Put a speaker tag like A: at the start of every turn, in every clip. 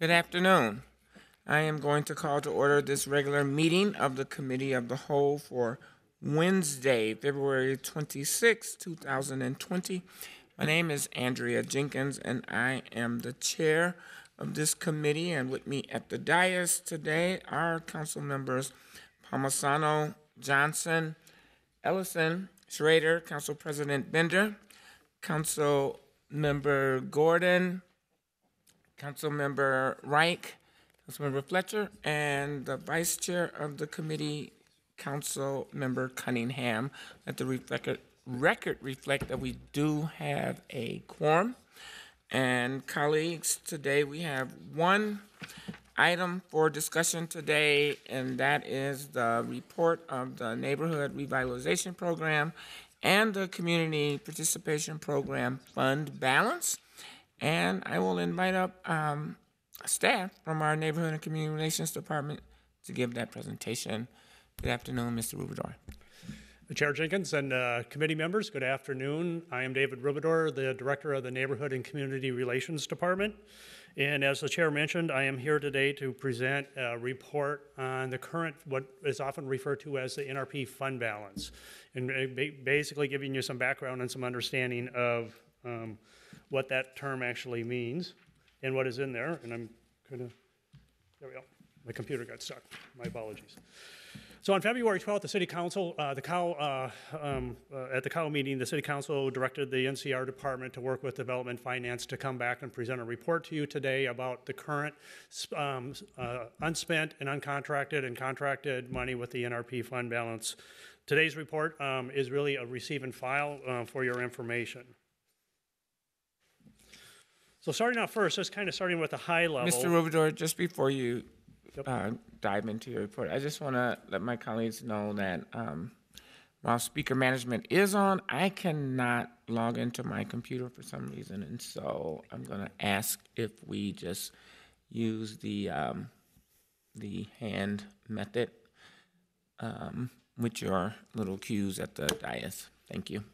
A: Good afternoon. I am going to call to order this regular meeting of the Committee of the Whole for Wednesday, February 26, 2020. My name is Andrea Jenkins, and I am the chair of this committee. And with me at the dais today are council members Palmisano, Johnson, Ellison, Schroeder, Council President Bender, Council Member Gordon, Council Member Reich, Councilmember Fletcher, and the Vice Chair of the committee, Council Member Cunningham. Let the record, record reflect that we do have a quorum. And colleagues, today we have one item for discussion today, and that is the report of the Neighborhood Revitalization Program and the Community Participation Program Fund Balance. And I will invite up um, staff from our Neighborhood and Community Relations Department to give that presentation. Good afternoon, Mr. Rubedor.
B: Chair Jenkins and uh, committee members, good afternoon. I am David Rubedor, the Director of the Neighborhood and Community Relations Department. And as the chair mentioned, I am here today to present a report on the current, what is often referred to as the NRP fund balance. And uh, basically giving you some background and some understanding of um, what that term actually means and what is in there. And I'm going to, there we go. My computer got stuck. My apologies. So on February 12th, the City Council, uh, the COW, uh, um, uh, at the COW meeting, the City Council directed the NCR Department to work with Development Finance to come back and present a report to you today about the current um, uh, unspent and uncontracted and contracted money with the NRP fund balance. Today's report um, is really a receive and file uh, for your information. So starting off first, just kind of starting with a high level.
A: Mr. Rubedor, just before you uh, dive into your report, I just want to let my colleagues know that um, while speaker management is on, I cannot log into my computer for some reason, and so I'm going to ask if we just use the um, the hand method um, with your little cues at the dais. Thank you.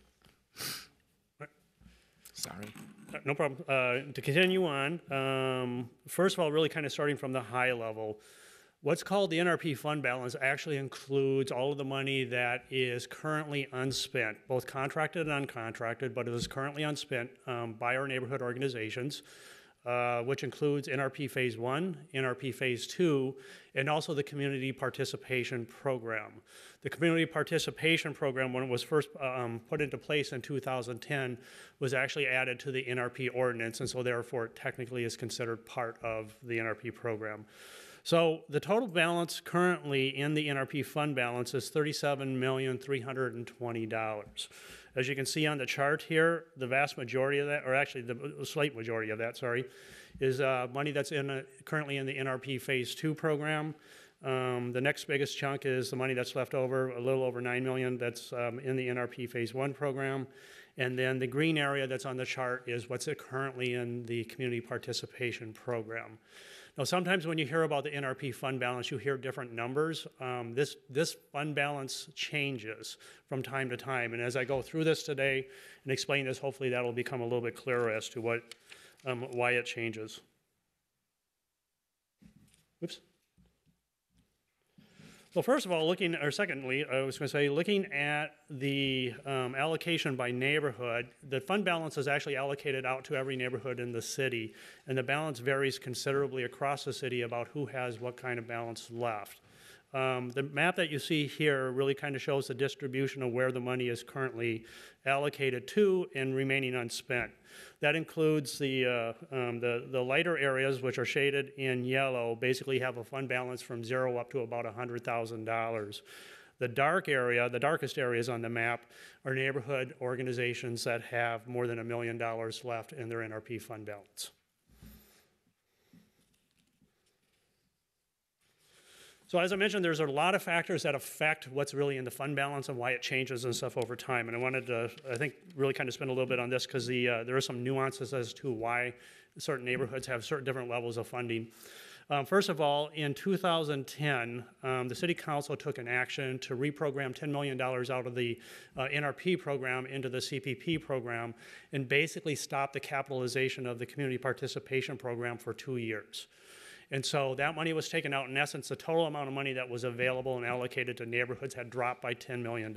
A: Sorry.
B: Uh, No problem. Uh, To continue on, um, first of all, really kind of starting from the high level, what's called the NRP fund balance actually includes all of the money that is currently unspent, both contracted and uncontracted, but it is currently unspent um, by our neighborhood organizations, uh, which includes NRP Phase 1, NRP Phase 2, and also the Community Participation Program. The Community Participation Program, when it was first um, put into place in 2010, was actually added to the NRP ordinance, and so therefore it technically is considered part of the NRP program. So the total balance currently in the NRP fund balance is $37,320. As you can see on the chart here, the vast majority of that, or actually the slight majority of that, sorry, is uh, money that's in a, currently in the NRP Phase 2 program. Um, the next biggest chunk is the money that's left over, a little over 9 million that's um, in the NRP Phase 1 program. And then the green area that's on the chart is what's currently in the community participation program. Now, sometimes when you hear about the NRP fund balance, you hear different numbers. Um, this, this fund balance changes from time to time. And as I go through this today and explain this, hopefully that'll become a little bit clearer as to what, um, why it changes. Oops. Well, first of all, looking, or secondly, I was going to say, looking at the um, allocation by neighborhood, the fund balance is actually allocated out to every neighborhood in the city, and the balance varies considerably across the city about who has what kind of balance left. Um, the map that you see here really kind of shows the distribution of where the money is currently allocated to and remaining unspent. That includes the, uh, um, the, the lighter areas, which are shaded in yellow, basically have a fund balance from zero up to about $100,000. The dark area, the darkest areas on the map, are neighborhood organizations that have more than a million dollars left in their NRP fund balance. So as I mentioned, there's a lot of factors that affect what's really in the fund balance and why it changes and stuff over time. And I wanted to, I think, really kind of spend a little bit on this because the uh, there are some nuances as to why certain neighborhoods have certain different levels of funding. Um, First of all, in 2010, um, the city council took an action to reprogram $10 million out of the uh, NRP program into the CPP program and basically stop the capitalization of the community participation program for two years. And so that money was taken out. In essence, the total amount of money that was available and allocated to neighborhoods had dropped by $10 million.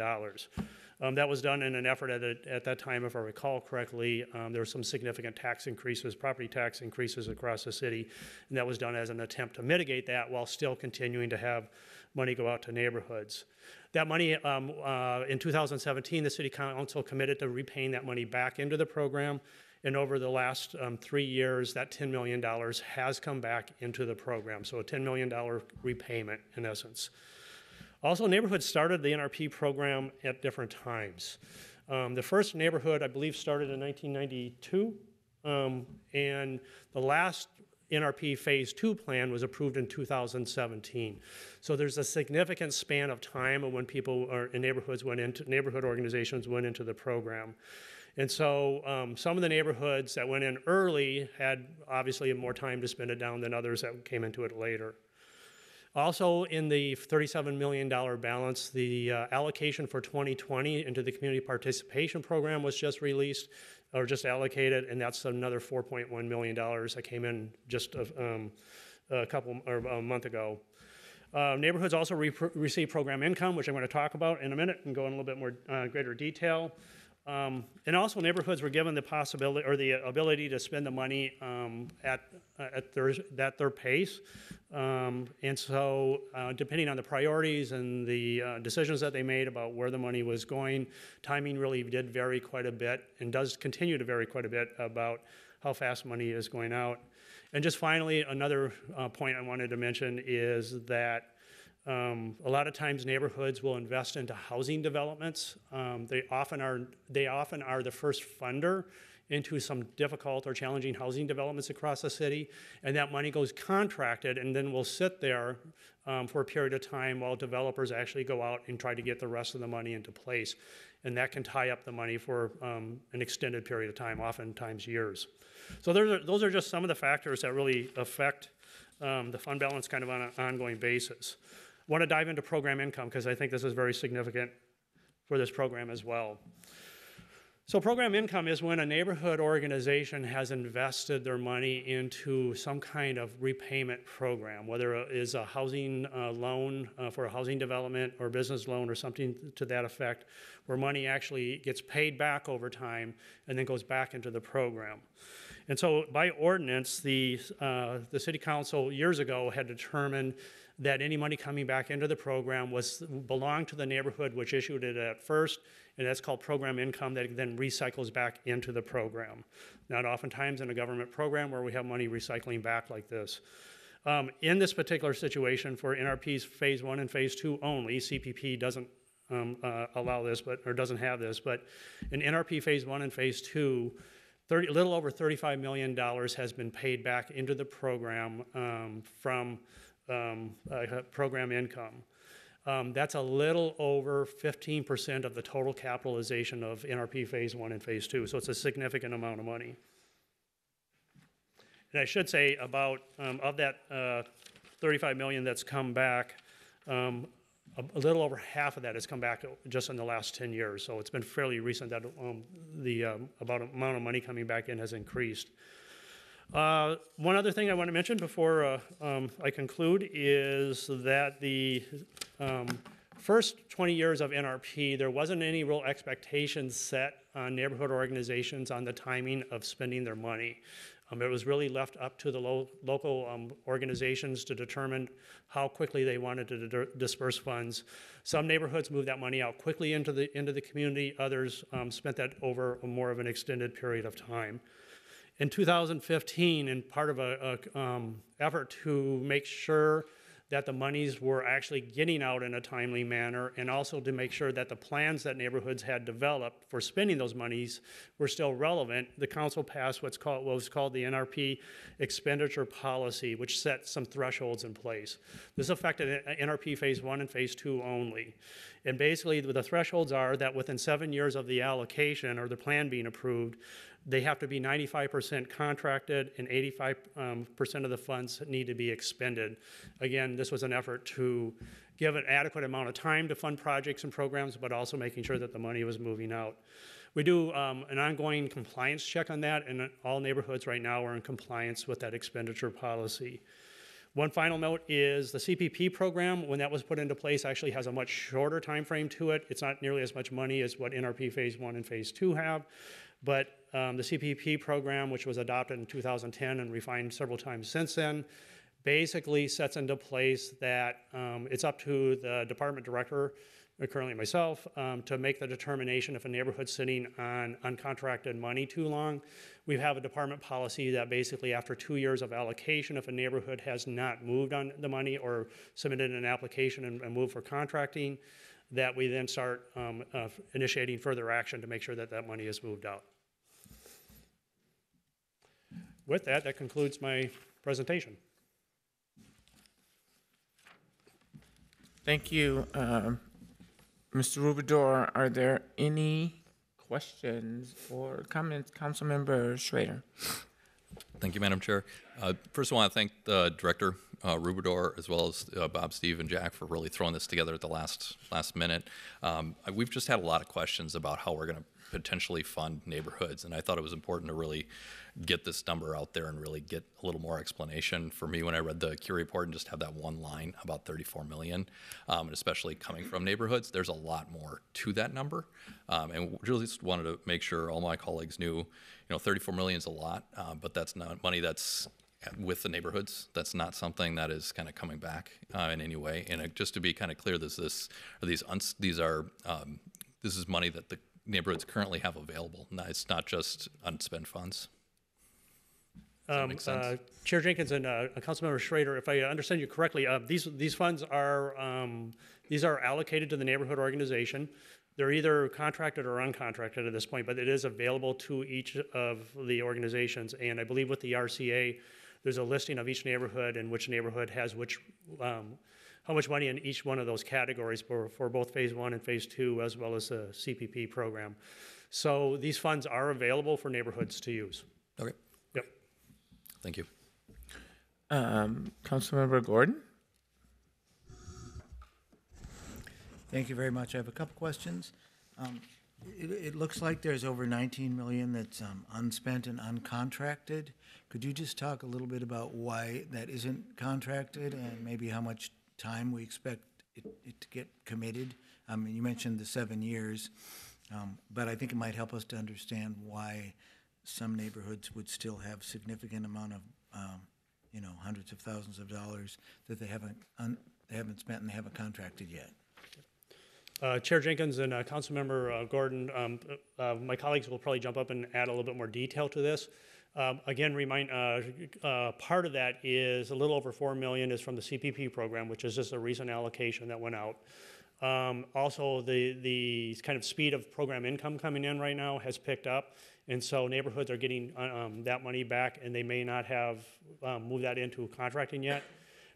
B: Um, that was done in an effort at, a, at that time, if I recall correctly, um, there were some significant tax increases, property tax increases across the city, and that was done as an attempt to mitigate that while still continuing to have money go out to neighborhoods. That money, um, uh, in 2017, the city council committed to repaying that money back into the program. And over the last um, three years, that $10 million has come back into the program. So a $10 million repayment, in essence. Also, neighborhoods started the NRP program at different times. Um, the first neighborhood, I believe, started in 1992, um, and the last NRP Phase 2 plan was approved in 2017. So there's a significant span of time of when people or in neighborhoods went into neighborhood organizations went into the program. And so um, some of the neighborhoods that went in early had obviously more time to spend it down than others that came into it later. Also, in the $37 million balance, the uh, allocation for 2020 into the community participation program was just released or just allocated, and that's another $4.1 million that came in just a, um, a couple or a month ago. Uh, neighborhoods also re- receive program income, which I'm going to talk about in a minute and go in a little bit more uh, greater detail. Um, and also, neighborhoods were given the possibility or the ability to spend the money um, at, uh, at, their, at their pace. Um, and so, uh, depending on the priorities and the uh, decisions that they made about where the money was going, timing really did vary quite a bit and does continue to vary quite a bit about how fast money is going out. And just finally, another uh, point I wanted to mention is that um, a lot of times neighborhoods will invest into housing developments. Um, they often are they often are the first funder into some difficult or challenging housing developments across the city, and that money goes contracted and then will sit there um, for a period of time while developers actually go out and try to get the rest of the money into place, and that can tie up the money for um, an extended period of time, oftentimes years. So those are, those are just some of the factors that really affect um, the fund balance kind of on an ongoing basis want to dive into program income because I think this is very significant for this program as well. So, program income is when a neighborhood organization has invested their money into some kind of repayment program, whether it is a housing uh, loan uh, for a housing development or business loan or something to that effect, where money actually gets paid back over time and then goes back into the program. And so, by ordinance, the, uh, the city council years ago had determined that any money coming back into the program was belonged to the neighborhood which issued it at first, and that's called program income that then recycles back into the program. Not oftentimes in a government program where we have money recycling back like this. Um, in this particular situation for NRP's phase one and phase two only, CPP doesn't um, uh, allow this, but or doesn't have this, but in NRP phase one and phase two, 30, a little over $35 million has been paid back into the program um, from um, uh, program income. Um, that's a little over 15% of the total capitalization of NRP Phase 1 and Phase 2, so it's a significant amount of money. And I should say about, um, of that uh, 35 million that's come back, um, a, a, little over half of that has come back just in the last 10 years. So it's been fairly recent that um, the um, about amount of money coming back in has increased. Uh, one other thing I want to mention before uh, um, I conclude is that the um, first 20 years of NRP, there wasn't any real expectations set on neighborhood organizations on the timing of spending their money. Um, it was really left up to the lo- local um, organizations to determine how quickly they wanted to di- disperse funds. Some neighborhoods moved that money out quickly into the into the community. Others um, spent that over more of an extended period of time in 2015 in part of a, a um, effort to make sure that the monies were actually getting out in a timely manner and also to make sure that the plans that neighborhoods had developed for spending those monies were still relevant, the council passed what's called what was called the NRP expenditure policy, which set some thresholds in place. This affected NRP phase one and phase two only. And basically, the thresholds are that within seven years of the allocation or the plan being approved, They have to be 95% contracted and 85% um, of the funds need to be expended. Again, this was an effort to give an adequate amount of time to fund projects and programs, but also making sure that the money was moving out. We do um, an ongoing compliance check on that, and all neighborhoods right now are in compliance with that expenditure policy. One final note is the CPP program, when that was put into place, actually has a much shorter time frame to it. It's not nearly as much money as what NRP Phase 1 and Phase 2 have. But um, the CPP program, which was adopted in 2010 and refined several times since then, basically sets into place that um, it's up to the department director, currently myself, um, to make the determination if a neighborhood's sitting on uncontracted money too long. We have a department policy that basically after two years of allocation, if a neighborhood has not moved on the money or submitted an application and, and moved for contracting, that we then start um, uh, initiating further action to make sure that that money is moved out. With that, that concludes my presentation.
A: Thank you, um, Mr. Rubedor. Are there any questions or comments, Councilmember Schroeder?
C: Thank you, Madam Chair. Uh, First, I want to thank the Director, uh, Rubedor, as well as uh, Bob, Steve, and Jack for really throwing this together at the last, last minute. Um, We've just had a lot of questions about how we're going to potentially fund neighborhoods, and I thought it was important to really get this number out there and really get a little more explanation. For me, when I read the Q report and just have that one line about 34 million, um, and especially coming from neighborhoods, there's a lot more to that number. Um, And really just wanted to make sure all my colleagues knew, you know, 34 million is a lot, uh, but that's not money that's with the neighborhoods. That's not something that is kind of coming back uh, in any way. And uh, just to be kind of clear, this this are these uns, these are um, this is money that the neighborhoods currently have available. It's not just unspent funds. Does that make sense?
B: Uh, Chair Jenkins and uh, Councilmember Schroeder, if I understand you correctly, uh, these, these funds are, um, these are allocated to the neighborhood organization. They're either contracted or uncontracted at this point, but it is available to each of the organizations. And I believe with the RCA, there's a listing of each neighborhood and which neighborhood has which, um, how much money in each one of those categories for, for both Phase One and Phase Two, as well as the CPP program. So these funds are available for neighborhoods to use.
C: Okay. Thank you.
A: Um, Councilmember Gordon?
D: Thank you very much. I have a couple questions. Um, It, it looks like there's over 19 million that's um, unspent and uncontracted. Could you just talk a little bit about why that isn't contracted and maybe how much time we expect it, it to get committed? I mean, you mentioned the seven years, um, but I think it might help us to understand why some neighborhoods would still have significant amount of, um, you know, hundreds of thousands of dollars that they haven't, un- they haven't spent and they haven't contracted yet.
B: Uh, Chair Jenkins and uh, Councilmember uh, Gordon, um, uh, my colleagues will probably jump up and add a little bit more detail to this. Um, Again, remind, uh, uh, part of that is, a little over 4 million is from the CPP program, which is just a recent allocation that went out. Um, Also, the, the kind of speed of program income coming in right now has picked up, and so neighborhoods are getting uh, um, that money back, and they may not have um, moved that into contracting yet.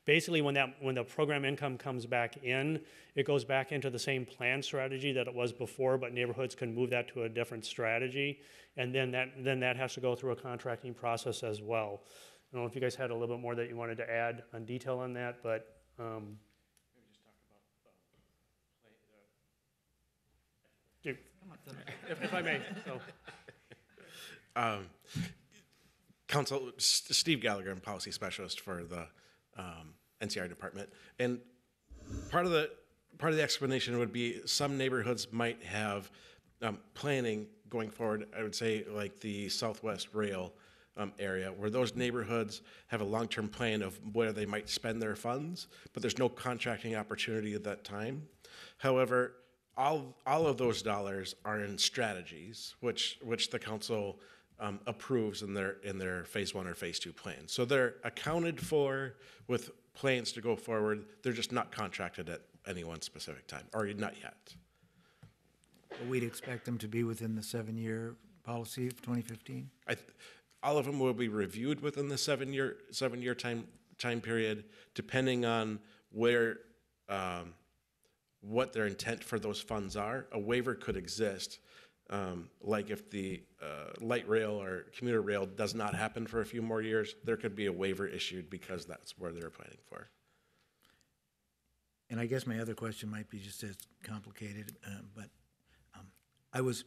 B: Basically, when that, when the program income comes back in, it goes back into the same plan strategy that it was before, but neighborhoods can move that to a different strategy. And then that, then that has to go through a contracting process as well. I don't know if you guys had a little bit more that you wanted to add on detail on that, but, um. If, if I may, so.
E: Council, S- Steve Gallagher, I'm policy specialist for the um, NCR department. And part of the, part of the explanation would be some neighborhoods might have um, planning going forward, I would say like the Southwest Rail um, area, where those neighborhoods have a long-term plan of where they might spend their funds, but there's no contracting opportunity at that time. However, all, all of those dollars are in strategies, which, which the council um, approves in their, in their phase one or phase two plan. So they're accounted for with plans to go forward. They're just not contracted at any one specific time, or not yet.
D: We'd expect them to be within the seven-year policy of 2015?
E: I, th- all of them will be reviewed within the seven-year, seven-year time, time period, depending on where, um, what their intent for those funds are. A waiver could exist, Um, like if the uh, light rail or commuter rail does not happen for a few more years, there could be a waiver issued because that's where they're planning for.
D: And I guess my other question might be just as complicated, uh, but um, I was,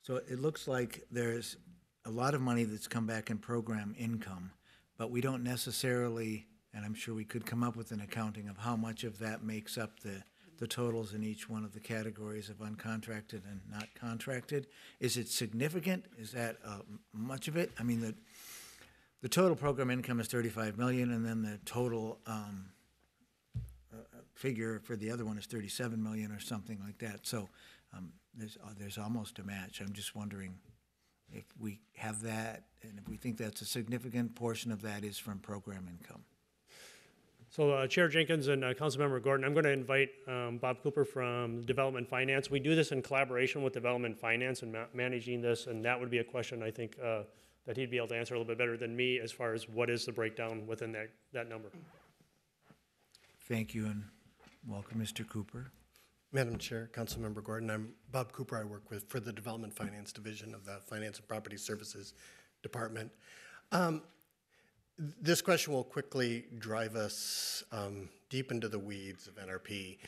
D: so it looks like there's a lot of money that's come back in program income, but we don't necessarily, and I'm sure we could come up with an accounting of how much of that makes up the, the totals in each one of the categories of uncontracted and not contracted. Is it significant? Is that uh, much of it? I mean, the, the total program income is 35 million, and then the total um, figure for the other one is 37 million or something like that. So um, there's, uh, there's almost a match. I'm just wondering if we have that, and if we think that's a significant portion of that is from program income.
B: So uh, Chair Jenkins and uh, Councilmember Gordon, I'm going to invite um, Bob Cooper from Development Finance. We do this in collaboration with Development Finance and ma- managing this, and that would be a question I think uh, that he'd be able to answer a little bit better than me as far as what is the breakdown within that, that number.
D: Thank you, and welcome, Mr. Cooper.
F: Madam Chair, Councilmember Gordon, I'm Bob Cooper. I work with, for the Development Finance Division of the Finance and Property Services Department. Um, This question will quickly drive us um, deep into the weeds of NRP.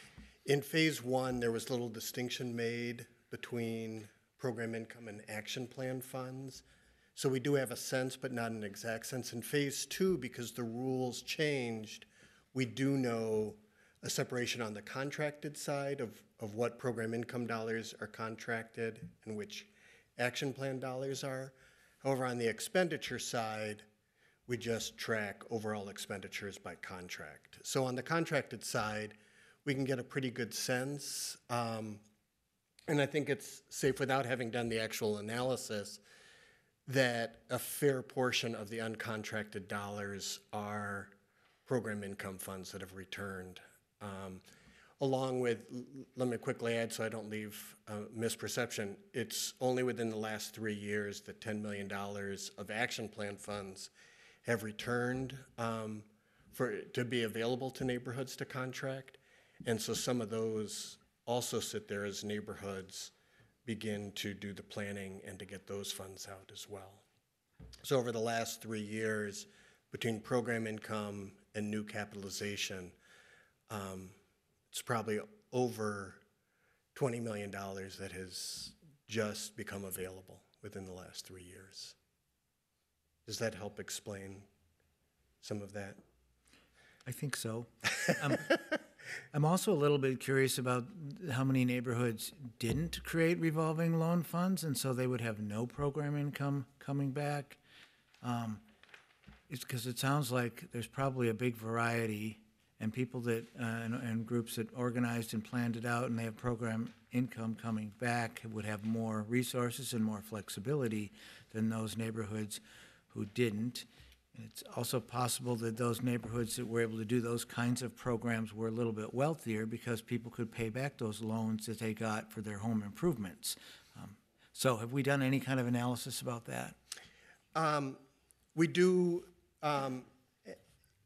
F: In Phase One, there was little distinction made between program income and action plan funds. So we do have a sense, but not an exact sense. In Phase Two, because the rules changed, we do know a separation on the contracted side of, of what program income dollars are contracted and which action plan dollars are. However, on the expenditure side, we just track overall expenditures by contract. So on the contracted side, we can get a pretty good sense. Um, and I think it's safe without having done the actual analysis that a fair portion of the uncontracted dollars are program income funds that have returned. Um, Along with, let me quickly add so I don't leave uh, misperception, it's only within the last three years that $10 million of action plan funds have returned um, for, to be available to neighborhoods to contract. And so some of those also sit there as neighborhoods begin to do the planning and to get those funds out as well. So over the last three years, between program income and new capitalization, um, it's probably over $20 million that has just become available within the last three years. Does that help explain some of that?
D: I think so. Um, I'm also a little bit curious about how many neighborhoods didn't create revolving loan funds, and so they would have no program income coming back. Um, It's because it sounds like there's probably a big variety, and people that, uh, and, and groups that organized and planned it out, and they have program income coming back would have more resources and more flexibility than those neighborhoods who didn't. It's also possible that those neighborhoods that were able to do those kinds of programs were a little bit wealthier because people could pay back those loans that they got for their home improvements. Um, So have we done any kind of analysis about that?
F: Um, We do um,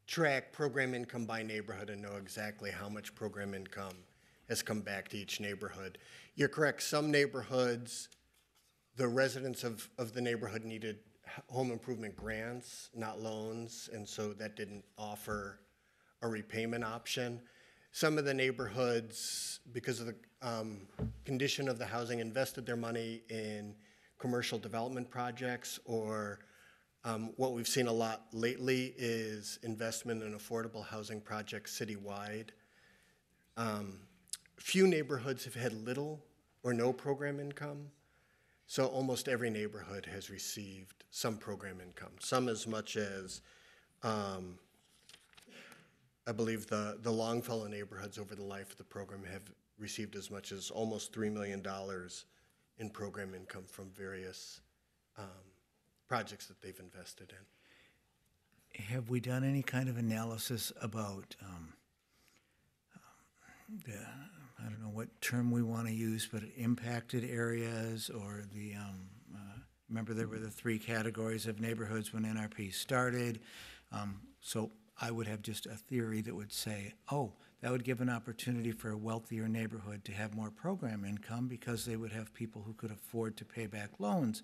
F: track program income by neighborhood and know exactly how much program income has come back to each neighborhood. You're correct, some neighborhoods, the residents of, of the neighborhood needed home improvement grants, not loans, and so that didn't offer a repayment option. Some of the neighborhoods, because of the um, condition of the housing, invested their money in commercial development projects or um, What we've seen a lot lately is investment in affordable housing projects citywide. Um, Few neighborhoods have had little or no program income, so almost every neighborhood has received some program income, some as much as, um, I believe the, the Longfellow neighborhoods over the life of the program have received as much as almost $3 million in program income from various um, projects that they've invested in.
D: Have we done any kind of analysis about, um, the, I don't know what term we want to use, but impacted areas or the, um, remember there were the three categories of neighborhoods when NRP started? Um, So I would have just a theory that would say, oh, that would give an opportunity for a wealthier neighborhood to have more program income because they would have people who could afford to pay back loans.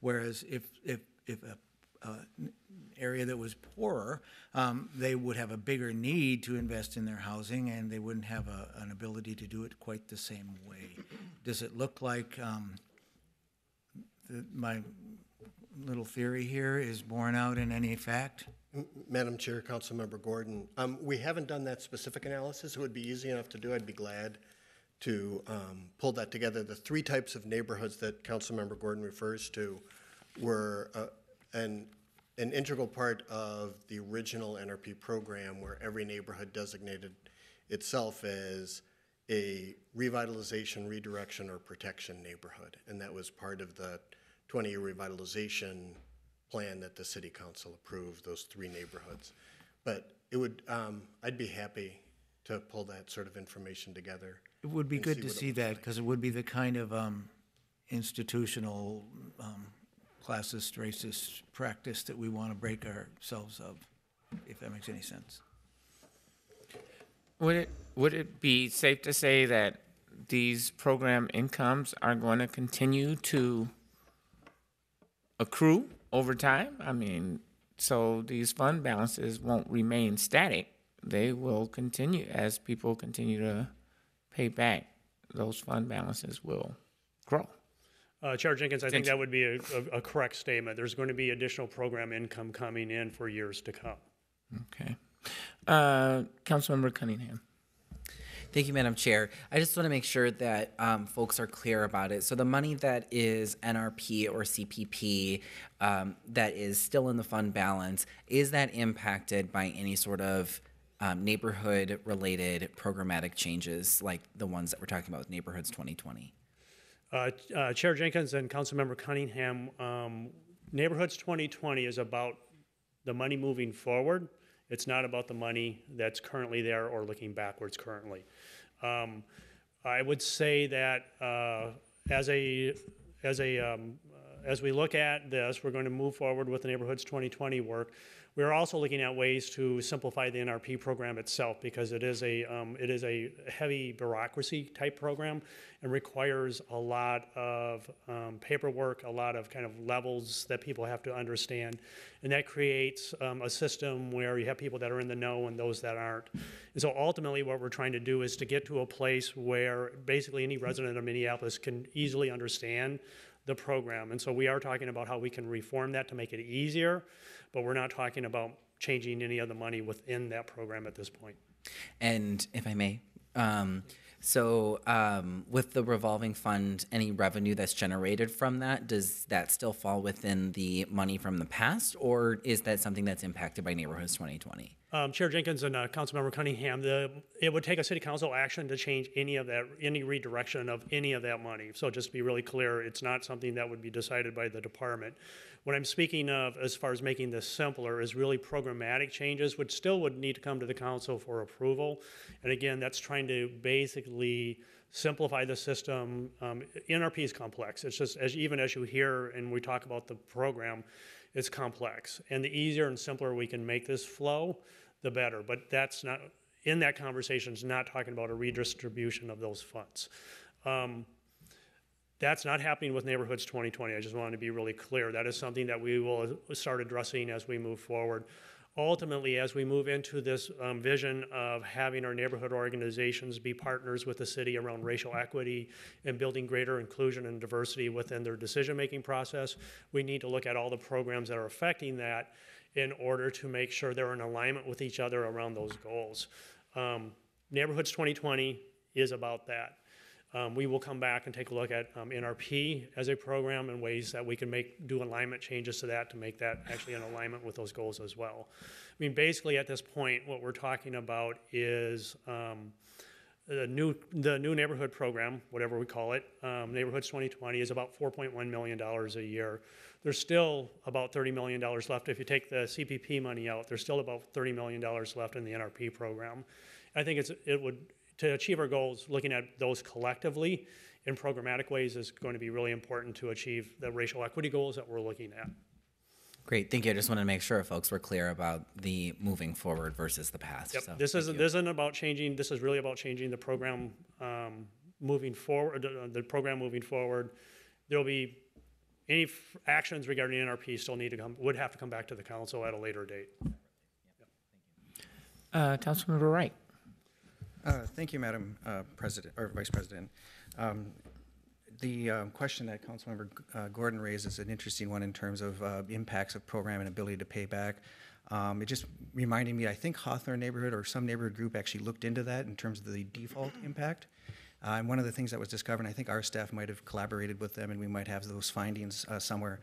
D: Whereas if, if, if a uh, area that was poorer, um, they would have a bigger need to invest in their housing, and they wouldn't have a, an ability to do it quite the same way. Does it look like um, the, my little theory here is borne out in any fact?
F: Madam Chair, Councilmember Gordon, um, we haven't done that specific analysis. It would be easy enough to do. I'd be glad to um, pull that together. The three types of neighborhoods that Councilmember Gordon refers to were uh, an, an integral part of the original NRP program where every neighborhood designated itself as a revitalization, redirection, or protection neighborhood. And that was part of the 20-year revitalization plan that the city council approved, those three neighborhoods. But it would, um, I'd be happy to pull that sort of information together.
D: It would be
F: and
D: good
F: see
D: to
F: what it
D: see
F: looks
D: that,
F: like.
D: because it would be the kind of um, institutional, um, classist, racist practice that we want to break ourselves of, if that makes any sense.
A: Would it, would it be safe to say that these program incomes are going to continue to accrue over time? I mean, so these fund balances won't remain static. They will continue as people continue to pay back. Those fund balances will grow.
B: Uh, Chair Jenkins, I think that would be a, a, a correct statement. There's going to be additional program income coming in for years to come.
A: Okay. Uh, Councilmember Cunningham.
G: Thank you, Madam Chair. I just want to make sure that um, folks are clear about it. So the money that is NRP or CPP um, that is still in the fund balance, is that impacted by any sort of um, neighborhood-related programmatic changes like the ones that we're talking about with Neighborhoods 2020?
B: Uh, uh, Chair Jenkins and Councilmember Cunningham, um, Neighborhoods 2020 is about the money moving forward. It's not about the money that's currently there or looking backwards currently. Um, I would say that uh, as a, as a, um, uh, as we look at this, we're going to move forward with the Neighborhoods 2020 work. We're also looking at ways to simplify the NRP program itself because it is a, um, it is a heavy bureaucracy type program and requires a lot of um, paperwork, a lot of kind of levels that people have to understand. And that creates um, a system where you have people that are in the know and those that aren't. And so ultimately, what we're trying to do is to get to a place where basically any resident of Minneapolis can easily understand the program. And so we are talking about how we can reform that to make it easier, but we're not talking about changing any of the money within that program at this point.
G: And if I may, um, so um, with the revolving fund, any revenue that's generated from that, does that still fall within the money from the past, or is that something that's impacted by Neighborhoods 2020?
B: Um, Chair Jenkins and uh, Councilmember Cunningham, the, it would take a city council action to change any of that, any redirection of any of that money. So just to be really clear, it's not something that would be decided by the department. What I'm speaking of as far as making this simpler is really programmatic changes, which still would need to come to the council for approval. And again, that's trying to basically simplify the system. Um, NRP is complex. It's just as even as you hear and we talk about the program, it's complex. And the easier and simpler we can make this flow, the better. But that's not in that conversation is not talking about a redistribution of those funds. Um, that's not happening with Neighborhoods 2020. I just wanted to be really clear. That is something that we will start addressing as we move forward. Ultimately, as we move into this um, vision of having our neighborhood organizations be partners with the city around racial equity and building greater inclusion and diversity within their decision-making process, we need to look at all the programs that are affecting that in order to make sure they're in alignment with each other around those goals. Um, Neighborhoods 2020 is about that. Um, we will come back and take a look at um, NRP as a program and ways that we can make do alignment changes to that to make that actually in alignment with those goals as well. I mean, basically at this point, what we're talking about is um, the new the new neighborhood program, whatever we call it, um, Neighborhoods 2020, is about 4.1 million dollars a year. There's still about 30 million dollars left. If you take the CPP money out, there's still about 30 million dollars left in the NRP program. I think it's it would to achieve our goals, looking at those collectively in programmatic ways is going to be really important to achieve the racial equity goals that we're looking at.
G: Great, thank you. I just wanted to make sure folks were clear about the moving forward versus the past.
B: Yep,
G: so
B: this isn't,
G: you.
B: this isn't about changing, this is really about changing the program, um, moving forward, uh, the program moving forward. There'll be, any f- actions regarding NRP still need to come, would have to come back to the council at a later date.
A: Uh, Councilmember Wright.
H: Uh, Thank you, Madam uh, President, or Vice President. Um, The um, question that Councilmember uh, Gordon raised is an interesting one in terms of uh, impacts of program and ability to pay back. Um, It just reminded me, I think Hawthorne neighborhood or some neighborhood group actually looked into that in terms of the default impact. Uh, And one of the things that was discovered, and I think our staff might have collaborated with them and we might have those findings uh, somewhere.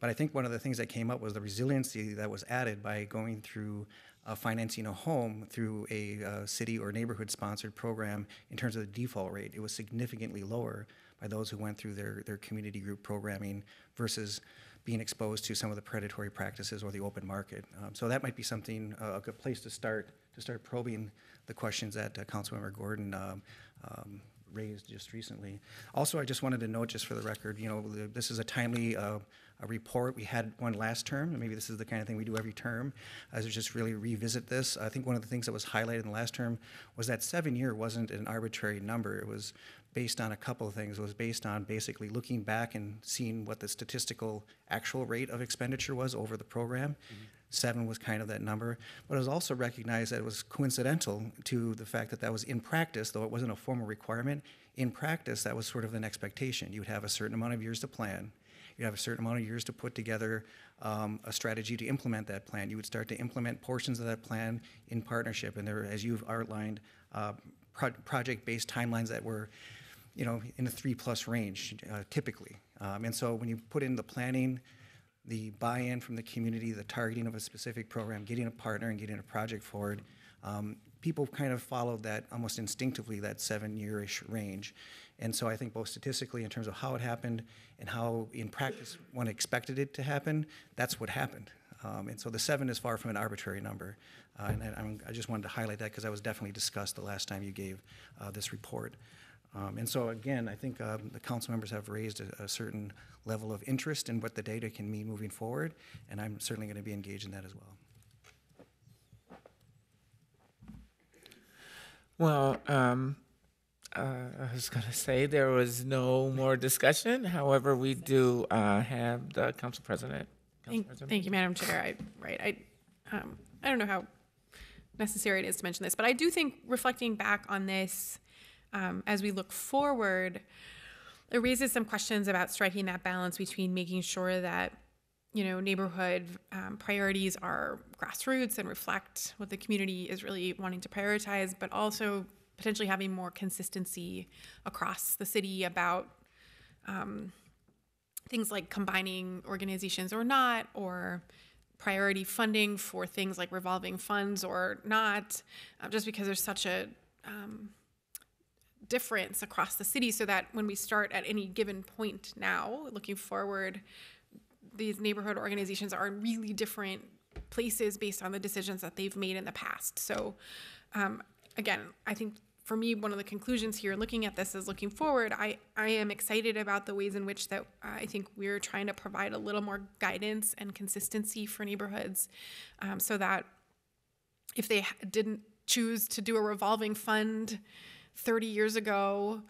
H: But I think one of the things that came up was the resiliency that was added by going through uh, financing a home through a uh, city or neighborhood sponsored program in terms of the default rate. It was significantly lower by those who went through their, their community group programming versus being exposed to some of the predatory practices or the open market. Um, so that might be something, uh, a good place to start, to start probing the questions that uh, Councilmember Gordon um, um, raised just recently. Also, I just wanted to note, just for the record, you know, the- this is a timely uh, a report. We had one last term, and maybe this is the kind of thing we do every term, as we just really revisit this. I think one of the things that was highlighted in the last term was that seven-year wasn't an arbitrary number. It was based on a couple of things. It was based on basically looking back and seeing what the statistical actual rate of expenditure was over the program. Mm-hmm. Seven was kind of that number, but it was also recognized that it was coincidental to the fact that that was in practice, though it wasn't a formal requirement. In practice, that was sort of an expectation. You would have a certain amount of years to plan. You'd have a certain amount of years to put together um, a strategy to implement that plan. You would start to implement portions of that plan in partnership, and there, as you've outlined, uh, pro- project-based timelines that were, you know, in the three-plus range uh, typically. Um, and so when you put in the planning, the buy-in from the community, the targeting of a specific program, getting a partner and getting a project forward, um, people kind of followed that almost instinctively, that seven-year-ish range. And so I think both statistically, in terms of how it happened and how in practice one expected it to happen, that's what happened. Um, and so the seven is far from an arbitrary number. Uh, and I, I just wanted to highlight that because that was definitely discussed the last time you gave uh, this report. Um, and so again, I think um, the council members have raised a, a certain level of interest in what the data can mean moving forward, and I'm certainly going to be engaged in that as well.
A: Well, um, uh, I was going to say there was no more discussion. However, we do uh, have the council president. Council
I: Thank,
A: President.
I: thank you, Madam Chair. I, right, I, um, I don't know how necessary it is to mention this, but I do think reflecting back on this, um, as we look forward, it raises some questions about striking that balance between making sure that, you know, neighborhood um, priorities are grassroots and reflect what the community is really wanting to prioritize, but also potentially having more consistency across the city about things like combining organizations or not, or priority funding for things like revolving funds or not, uh, just because there's such a um, difference across the city, so that when we start at any given point now, looking forward, these neighborhood organizations are in really different places based on the decisions that they've made in the past. So, um, again, I think for me, one of the conclusions here, looking at this is looking forward, I, I am excited about the ways in which that I think we're trying to provide a little more guidance and consistency for neighborhoods um, so that if they didn't choose to do a revolving fund 30 years ago,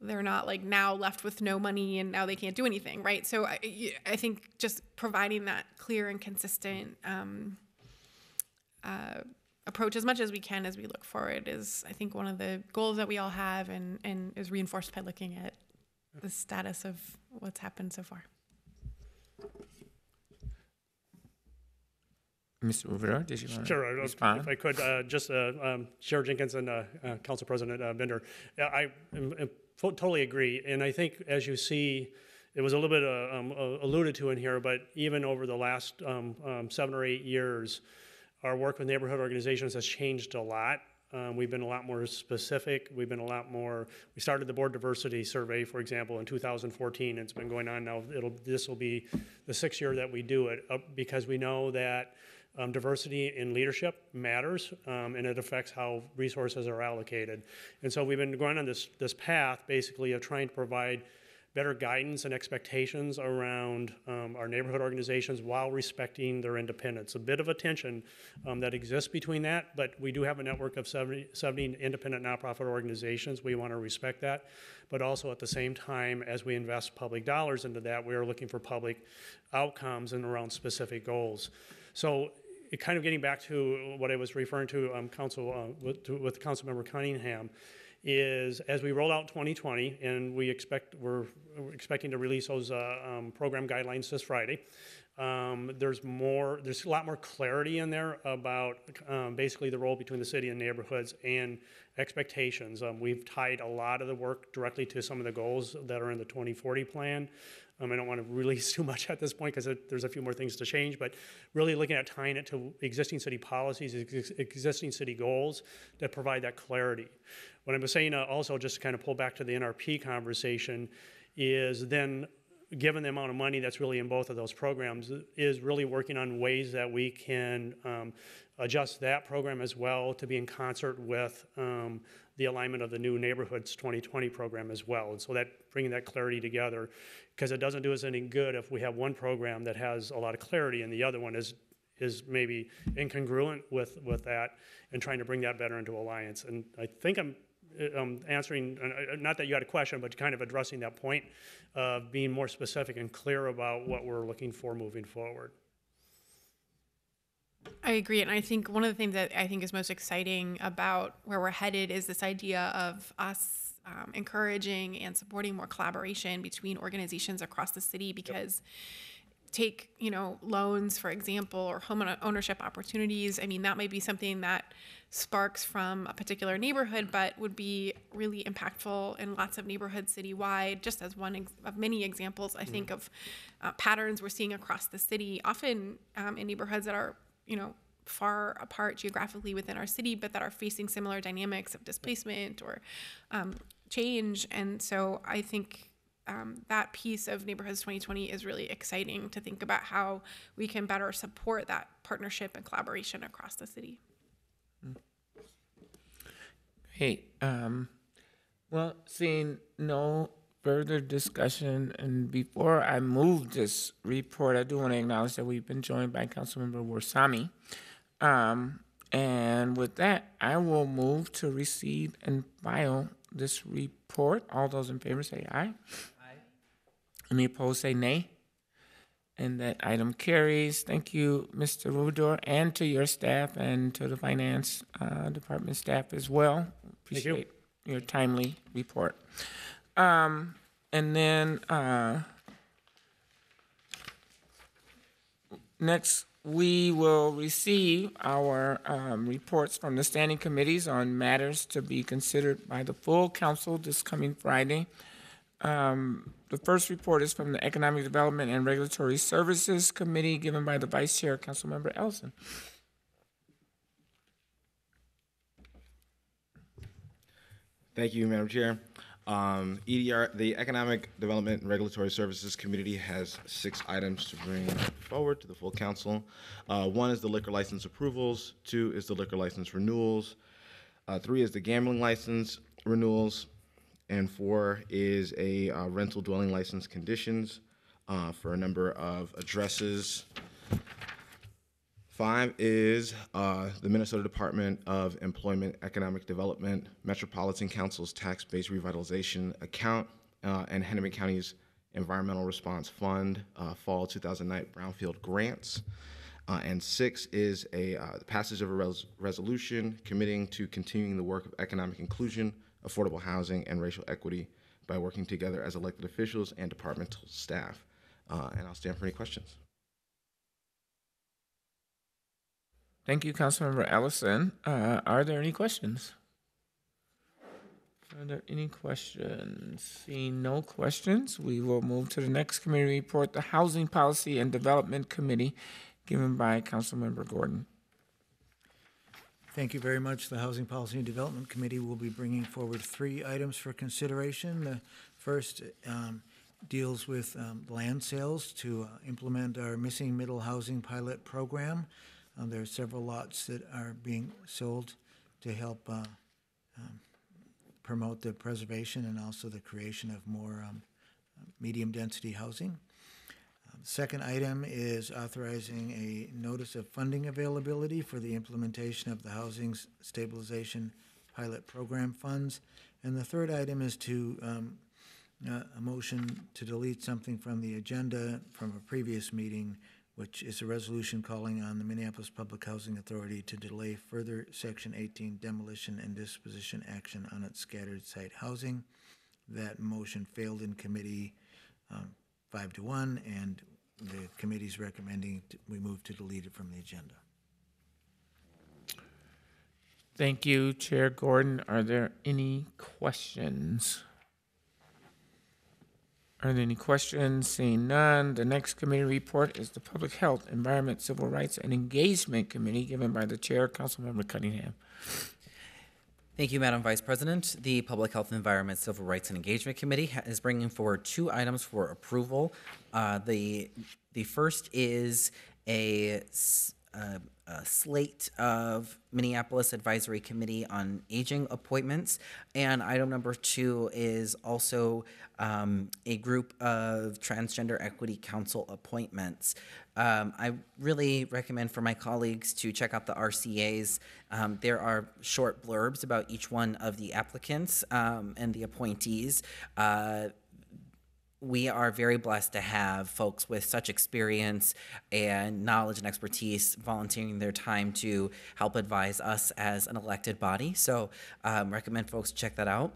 I: they're not like now left with no money and now they can't do anything, right? So I, I think just providing that clear and consistent um, uh, approach as much as we can as we look forward is, I think, one of the goals that we all have and, and is reinforced by looking at the status of what's happened so far.
A: Mr. Rivera, did you want
B: Sure,
A: to
B: I-
A: respond?
B: if I could, uh, just, uh, um, Chair Jenkins and uh, uh, Council President uh, Bender, yeah, I am- am to- totally agree. And I think, as you see, it was a little bit uh, um, uh, alluded to in here, but even over the last um, um, seven or eight years, our work with neighborhood organizations has changed a lot. Um, We've been a lot more specific. We've been a lot more, we started the board diversity survey, for example, in 2014. It's been going on now, it'll, this will be the sixth year that we do it, uh, because we know that um, diversity in leadership matters, um, and it affects how resources are allocated. And so we've been going on this, this path, basically, of trying to provide better guidance and expectations around um, our neighborhood organizations while respecting their independence. A bit of a tension um, that exists between that, but we do have a network of 70, 70 independent nonprofit organizations. We want to respect that, but also at the same time, as we invest public dollars into that, we are looking for public outcomes and around specific goals. So kind of getting back to what I was referring to, um, council, uh, with, to, with Councilmember Cunningham, is as we roll out 2020, and we expect we're, we're expecting to release those uh, um, program guidelines this Friday. Um, there's more, there's a lot more clarity in there about um, basically the role between the city and neighborhoods and expectations. Um, we've tied a lot of the work directly to some of the goals that are in the 2040 plan. Um, I don't want to release too much at this point because there's a few more things to change, but really looking at tying it to existing city policies, ex- existing city goals that provide that clarity. What I was saying uh, also, just to kind of pull back to the NRP conversation, is then given the amount of money that's really in both of those programs, is really working on ways that we can um, adjust that program as well to be in concert with um, the alignment of the new neighborhoods 2020 program as well. And so that bringing that clarity together, because it doesn't do us any good if we have one program that has a lot of clarity and the other one is is maybe incongruent with with that, and trying to bring that better into alliance. And I think I'm um, answering, uh, not that you had a question, but kind of addressing that point of being more specific and clear about what we're looking for moving forward.
I: I agree. And I think one of the things that I think is most exciting about where we're headed is this idea of us um, encouraging and supporting more collaboration between organizations across the city because take you know loans for example or home ownership opportunities i mean that might be something that sparks from a particular neighborhood but would be really impactful in lots of neighborhoods citywide just as one ex- of many examples i think of uh, patterns we're seeing across the city often um, in neighborhoods that are you know far apart geographically within our city but that are facing similar dynamics of displacement or um, change. And so i think um, that piece of Neighborhoods 2020 is really exciting to think about how we can better support that partnership and collaboration across the city.
A: Hey, um, well, seeing no further discussion, and before I move this report, I do want to acknowledge that we've been joined by Councilmember Warsame. Um, and with that, I will move to receive and file this report. All those in favor say aye. Aye. Any opposed, say nay. And that item carries. Thank you, Mr. Rubedor, and to your staff and to the finance uh, department staff as well.
B: Thank you.
A: Appreciate your timely report. Um, and then uh, next, we will receive our um, reports from the standing committees on matters to be considered by the full council this coming Friday. Um, the first report is from the Economic Development and Regulatory Services Committee, given by the Vice Chair, Councilmember Ellison.
J: Thank you, Madam Chair. Um, EDR, the Economic Development and Regulatory Services Committee has six items to bring forward to the full council. Uh, one is the liquor license approvals. Two is the liquor license renewals. Uh, three is the gambling license renewals. And four is a uh, rental dwelling license conditions uh, for a number of addresses. Five is uh, the Minnesota Department of Employment Economic Development Metropolitan Council's Tax Base Revitalization Account uh, and Hennepin County's Environmental Response Fund uh, Fall 2009 Brownfield Grants. Uh, and six is a uh, the passage of a res- resolution committing to continuing the work of economic inclusion, affordable housing, and racial equity by working together as elected officials and departmental staff. Uh, and I'll stand for any questions.
A: Thank you, Councilmember Ellison. Uh, are there any questions? Are there any questions? Seeing no questions, we will move to the next committee report, the Housing Policy and Development Committee, given by Councilmember Gordon.
D: Thank you very much. The Housing Policy and Development Committee will be bringing forward three items for consideration. The first um, deals with um, land sales to uh, implement our missing middle housing pilot program. Um, there are several lots that are being sold to help uh, um, promote the preservation and also the creation of more um, medium-density housing. Um, Second item is authorizing a notice of funding availability for the implementation of the Housing Stabilization Pilot Program funds. And the third item is to, um, uh, a motion to delete something from the agenda from a previous meeting, which is a resolution calling on the Minneapolis Public Housing Authority to delay further Section 18 demolition and disposition action on its scattered site housing. That motion failed in committee um, five to one, and the committee's recommending we move to delete it from the agenda.
A: Thank you, Chair Gordon. Are there any questions? Are there any questions? Seeing none, the next committee report is the Public Health, Environment, Civil Rights, and Engagement Committee given by the Chair, Councilmember Cunningham.
G: Thank you, Madam Vice President. The Public Health, Environment, Civil Rights, and Engagement Committee is bringing forward two items for approval. Uh, The, the first is a uh, a slate of Minneapolis Advisory Committee on Aging appointments. And item number two is also um, a group of Transgender Equity Council appointments. Um, I really recommend for my colleagues to check out the RCAs. Um, there are short blurbs about each one of the applicants um, and the appointees. Uh, we are very blessed to have folks with such experience and knowledge and expertise volunteering their time to help advise us as an elected body. So, um, recommend folks check that out.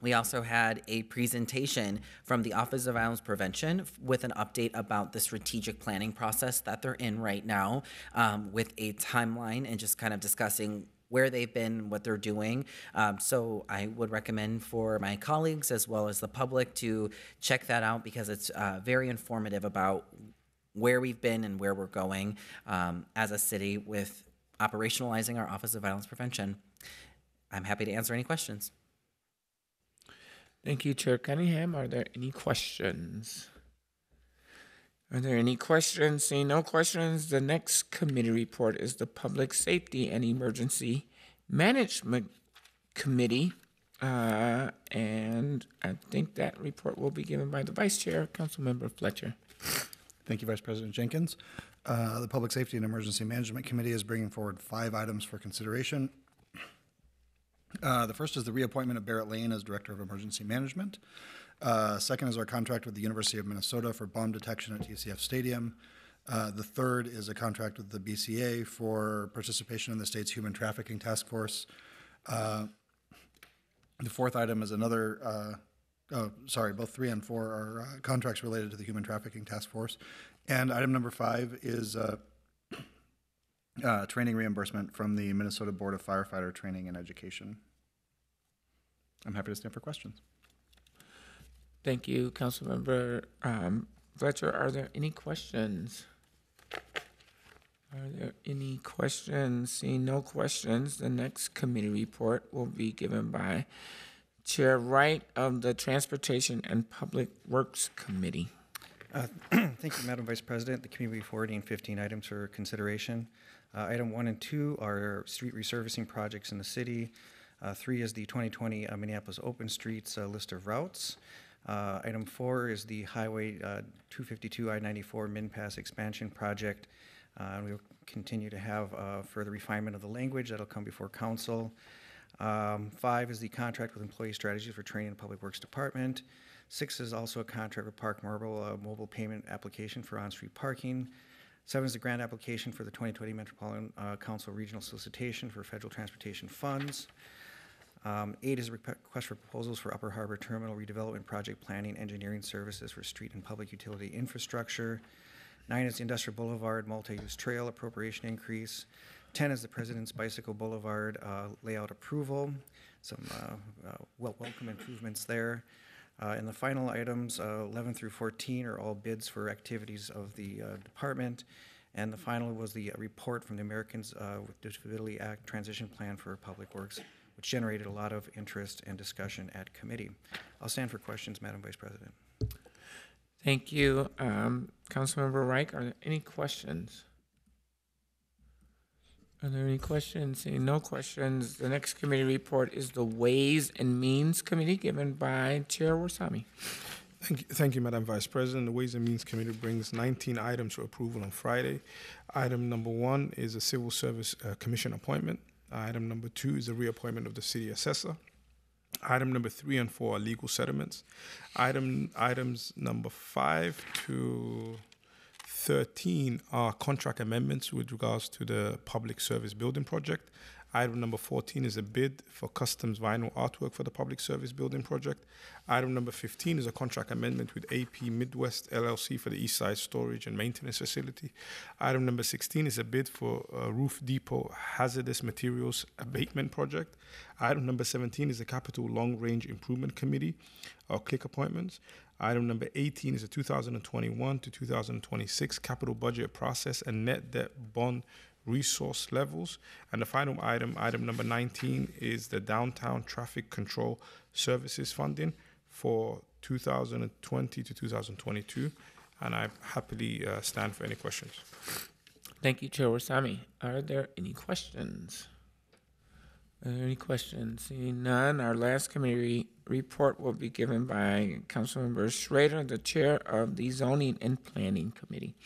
G: We also had a presentation from the Office of Violence Prevention with an update about the strategic planning process that they're in right now, um, with a timeline and just kind of discussing where they've been, what they're doing. Um, so I would recommend for my colleagues as well as the public to check that out because it's uh, very informative about where we've been and where we're going um, as a city with operationalizing our Office of Violence Prevention. I'm happy to answer any questions.
A: Thank you, Chair Cunningham. Are there any questions? Are there any questions? Seeing no questions, the next committee report is the Public Safety and Emergency Management Committee. Uh, and I think that report will be given by the Vice Chair, Councilmember Fletcher.
K: Thank you, Vice President Jenkins. Uh, The Public Safety and Emergency Management Committee is bringing forward five items for consideration. Uh, The first is the reappointment of Barrett Lane as Director of Emergency Management. Uh, Second is our contract with the University of Minnesota for bomb detection at TCF Stadium. Uh, The third is a contract with the BCA for participation in the state's Human Trafficking Task Force. Uh, The fourth item is another, uh, oh, sorry, both three and four are uh, contracts related to the Human Trafficking Task Force. And item number five is uh, training reimbursement from the Minnesota Board of Firefighter Training and Education. I'm happy to stand for questions.
A: Thank you, Councilmember um, Fletcher. Are there any questions? Are there any questions? Seeing no questions, the next committee report will be given by Chair Reich of the Transportation and Public Works Committee.
H: Uh, Thank you, Madam Vice President. The committee will be forwarding 15 items for consideration. Uh, Item one and two are street resurfacing projects in the city. Uh, Three is the 2020 uh, Minneapolis Open Streets uh, list of routes. Uh, Item four is the Highway uh, 252 I-94 MnPASS expansion project. Uh, and We'll continue to have uh, further refinement of the language that'll come before council. Um, Five is the contract with Employee Strategies for Training in the Public Works Department. Six is also a contract with ParkMobile, a mobile payment application for on-street parking. Seven is the grant application for the 2020 Metropolitan uh, Council Regional Solicitation for Federal Transportation Funds. Um, Eight is a request for proposals for Upper Harbor Terminal redevelopment project planning, engineering services for street and public utility infrastructure. Nine is the Industrial Boulevard multi-use trail appropriation increase. Ten is the President's Bicycle Boulevard uh, layout approval, some uh, uh, wel- welcome improvements there. Uh, And the final items, uh, 11 through 14, are all bids for activities of the uh, department. And the final was the report from the Americans with Disability Act Transition Plan for Public Works, which generated a lot of interest and discussion at committee. I'll stand for questions, Madam Vice President.
A: Thank you, um, Councilmember Reich. Are there any questions? Are there any questions? Seeing no questions, the next committee report is the Ways and Means Committee given by Chair Warsame.
L: Thank you, thank you, Madam Vice President. The Ways and Means Committee brings 19 items for approval on Friday. Item number one is a Civil Service uh, Commission appointment. Item number two is the reappointment of the city assessor. Item number three and four are legal settlements. Item items number five to 13 are contract amendments with regards to the public service building project. Item number 14 is a bid for customs vinyl artwork for the public service building project. Item number 15 is a contract amendment with AP Midwest LLC for the East Side Storage and Maintenance Facility. Item number 16 is a bid for a roof depot hazardous materials abatement project. Item number 17 is the Capital Long Range Improvement Committee, or CLIC appointments. Item number 18 is the 2021 to 2026 capital budget process and net debt bond resource levels. And the final item, item number 19, is the downtown traffic control services funding for 2020 to 2022. And I happily uh, stand for any questions.
A: Thank you, Chair Warsame. Are there any questions? Are there any questions? Seeing none, our last committee report will be given by Councilmember Schroeder, the Chair of the Zoning and Planning Committee.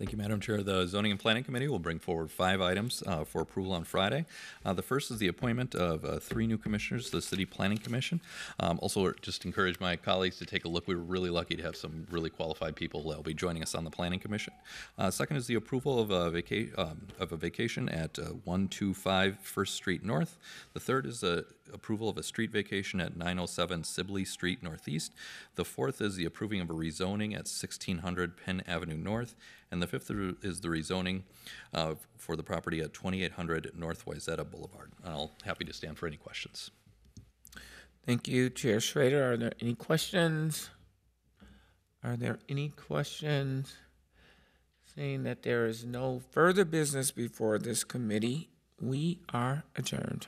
C: Thank you, Madam Chair. The Zoning and Planning Committee will bring forward five items uh, for approval on Friday. Uh, The first is the appointment of uh, three new commissioners to the City Planning Commission. Um, Also, just encourage my colleagues to take a look. We were really lucky to have some really qualified people that will be joining us on the Planning Commission. Uh, Second is the approval of a vaca, um, of a vacation at uh, 125 First Street North. The third is the approval of a street vacation at 907 Sibley Street Northeast. The fourth is the approving of a rezoning at 1600 Penn Avenue North. And the fifth is the rezoning uh, for the property at 2800 North Wayzata Boulevard. I'll happy to stand for any questions.
A: Thank you, Chair Schroeder. Are there any questions? Are there any questions? Seeing that there is no further business before this committee, we are adjourned.